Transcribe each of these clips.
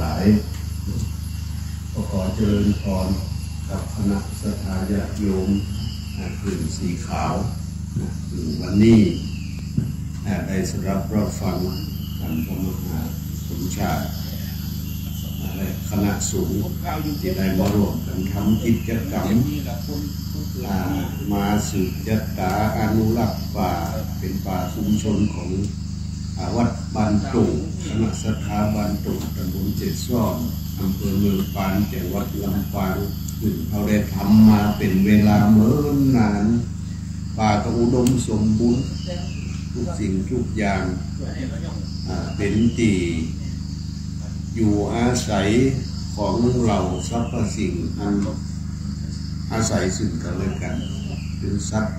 หลายก็ขอเจริญพรกับคณะสถาญาติโยมกลุ่มสีขาวถึงวันนี้ได้สรับรับฟังท่านพรมหาสมชาติคณะสูงที่ได้มารวมกันทำกิจกรรมมาสืบจัดตาอนุรักษ์ป่าเป็นป่าชุมชนของ วัดบานตุงคณะสถาบันตุงตำบลเจ็ดซ่อนอำเภอเมืองปานจังหวัดลำปางถึงเขาได้ทำมาเป็นเวลาเมื่อนาน ป่าก็อุดมสมบูรณ์ทุกสิ่งทุกอย่างเป็นตีอยู่อาศัยของเราทรัพย์สิ่งอันอาศัยซึ่งกันและกันเป็นทรัพย์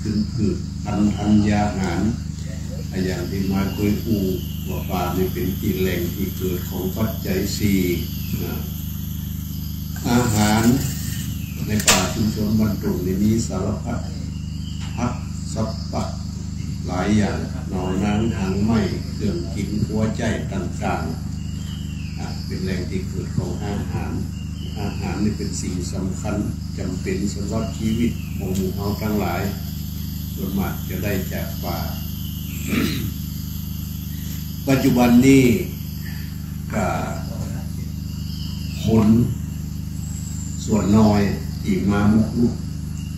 เป็นพืชพันธัญญาหาร อย่างที่มาคุยอูว่าป่านี่เป็นที่แหล่งที่เกิดของปัจจัยสี่อาหารในป่าชุมชนบรรทุนี่มีสารพัดพักสับปะหลายอย่างหนอนน้ำทางไม้เครื่องกินหัวใจต่างๆเป็นแหล่งที่เกิดของอาหาร อาหารนี่เป็นสิ่งสำคัญจำเป็นสำหรับชีวิตของหมู่เราทั้งหลายส่วนมากจะได้จากป่า ปัจจุบันนี้ก็คนส่วนน้อยที่มามุกลุก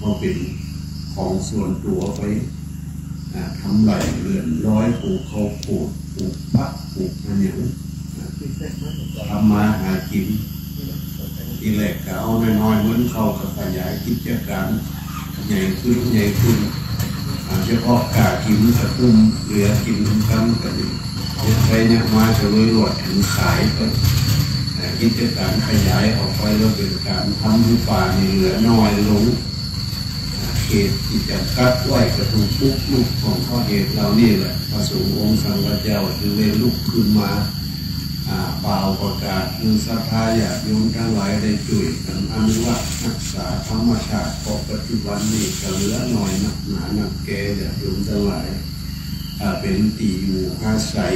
ก็เป็นของส่วนตัวไปทำไรเรือนร้อยปลูกเขาปลูกปลูกพักปลูกอะไรอย่างทำมาหากินทีแรกก็เอาน้อยๆเหมือนเขากับขยายกิจการใหญ่ขึ้นใหญ่ขึ้น เฉพาะกากินกระตุ้มเหลือกินกันกันใครเนี่ยมาจะเลยหลดถึงขายก็กิจการขยายออกไปแล้วเป็นการทำให้ป่ามีเหลือน้อยลงเขตที่จะกัดไว้กระทุกปุ๊กลูกของข้อเหตุเรานี่แหละพระสงฆ์องค์สังฆเจ้าจึงเลยลุกขึ้นมา ป่าประกาศคือสัทธาญาติโยมทั้งหลายได้ช่วยกันอนุวัตรักษาธรรมชาติของปัจจุบันนี้ก็เหลือหน่อยหนักหนาหนักแก่ญาติโยมทั้งหลายเป็นตีอยู่อาศัย